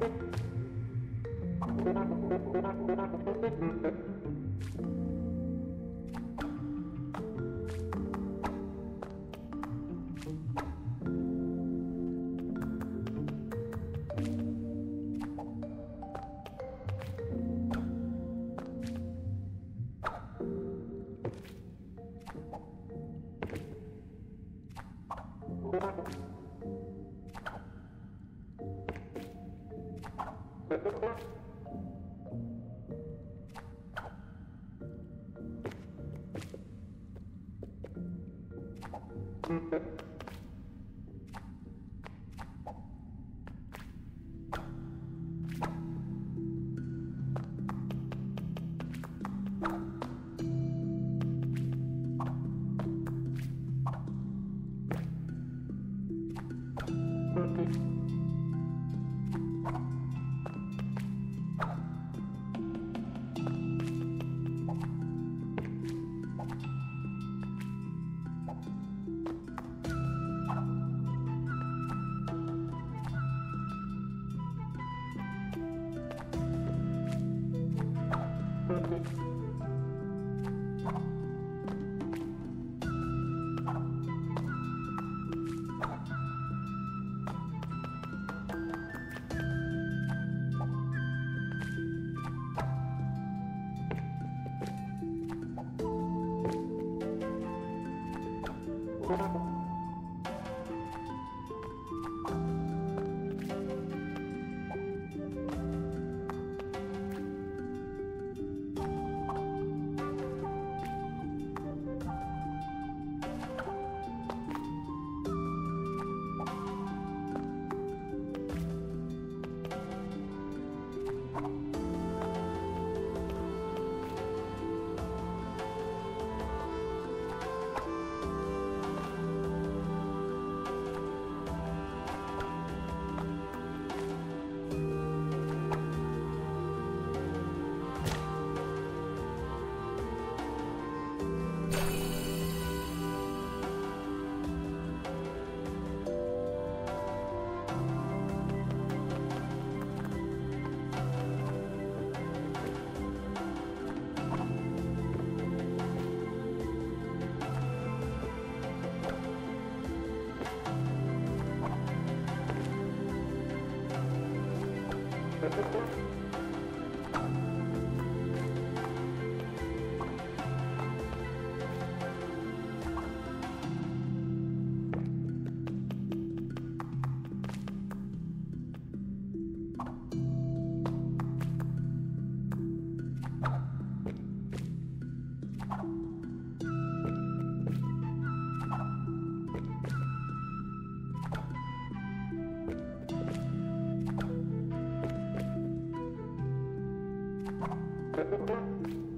Thank you. 嗯嗯 Thank you. thank you